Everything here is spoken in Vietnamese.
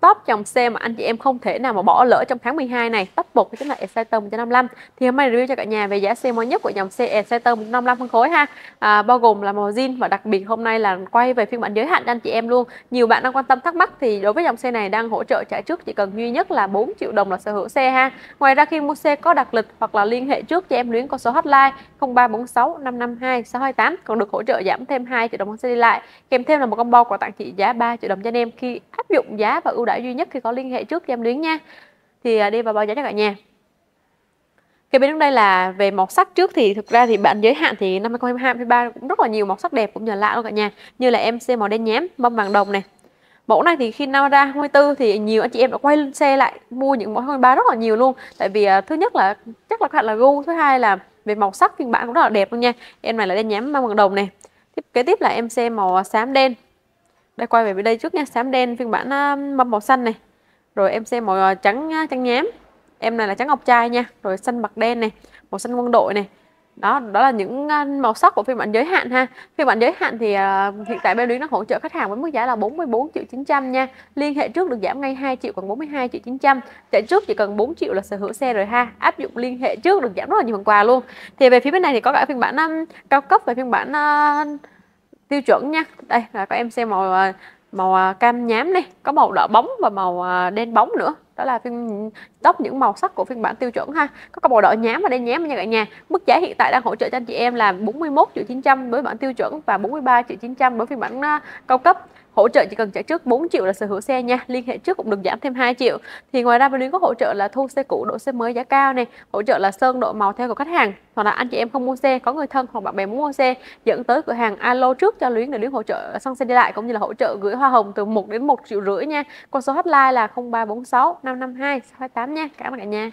top dòng xe mà anh chị em không thể nào mà bỏ lỡ trong tháng 12 này. Top 1 đó chính là Exciter 155 thì hôm nay review cho cả nhà về giá xe mới nhất của dòng xe Exciter 155 phân khối ha. À, bao gồm là màu zin và đặc biệt hôm nay là quay về phiên bản giới hạn cho anh chị em luôn. Nhiều bạn đang quan tâm thắc mắc thì đối với dòng xe này đang hỗ trợ trả trước chỉ cần duy nhất là 4 triệu đồng là sở hữu xe ha. Ngoài ra khi mua xe có đặt lịch hoặc là liên hệ trước cho em Luyến có số hotline 0346 552 628 còn được hỗ trợ giảm thêm 2 triệu đồng xe đi lại. Kèm thêm là một combo quà tặng trị giá 3 triệu đồng cho anh em khi áp dụng giá và ưu đãi duy nhất khi có liên hệ trước cho em Luyến nha thì à, đi vào báo giá cho cả nhà cái bên đây là về màu sắc trước thì thực ra thì bạn giới hạn thì năm 2023 cũng rất là nhiều màu sắc đẹp cũng nhờ lạ luôn cả nhà. Như là em xe màu đen nhám, mâm vàng đồng này. Mẫu này thì khi năm ra 24 thì nhiều anh chị em đã quay xe lại mua những mẫu 23 rất là nhiều luôn. Tại vì uh, thứ nhất là chắc là các bạn là gu, thứ hai là về màu sắc phiên bản cũng rất là đẹp luôn nha. Em này là đen nhám mâm vàng đồng này. Tiếp kế tiếp là em xe màu à, xám đen. Đây quay về bên đây trước nha, xám đen phiên bản à, mâm màu xanh này. Rồi em xem màu à, trắng à, trắng nhám. Em này là trắng ngọc trai nha. Rồi xanh bạc đen này màu xanh quân đội này. Đó đó là những màu sắc của phiên bản giới hạn ha. Phiên bản giới hạn thì uh, hiện tại bên luyến nó hỗ trợ khách hàng với mức giá là 44 triệu 900 nha. Liên hệ trước được giảm ngay 2 triệu còn 42 triệu 900 chạy trước chỉ cần 4 triệu là sở hữu xe rồi ha. Áp dụng liên hệ trước được giảm rất là nhiều phần quà luôn. Thì về phía bên này thì có cả phiên bản um, cao cấp và phiên bản uh, tiêu chuẩn nha. Đây, là các em xem màu à, màu à, cam nhám này có màu đỏ bóng và màu à, đen bóng nữa. Đó là phiên tóc những màu sắc của phiên bản tiêu chuẩn ha. Có màu đỏ nhám và đen nhám nha cả nhà. Mức giá hiện tại đang hỗ trợ cho anh chị em là 41 triệu 900 đối bản tiêu chuẩn và 43 triệu 900 đối phiên bản cao cấp hỗ trợ chỉ cần trả trước 4 triệu là sở hữu xe nha. Liên hệ trước cũng được giảm thêm 2 triệu. Thì ngoài ra bên luyến có hỗ trợ là thu xe cũ, độ xe mới giá cao này hỗ trợ là sơn độ màu theo của khách hàng. Hoặc là anh chị em không mua xe, có người thân hoặc bạn bè muốn mua xe, dẫn tới cửa hàng alo trước cho luyến để luyến hỗ trợ xăng xe đi lại cũng như là hỗ trợ gửi hoa hồng từ 1 đến 1 triệu rưỡi nha. Con số hotline là 0346 552 628 nha. Cảm ơn cả nhà.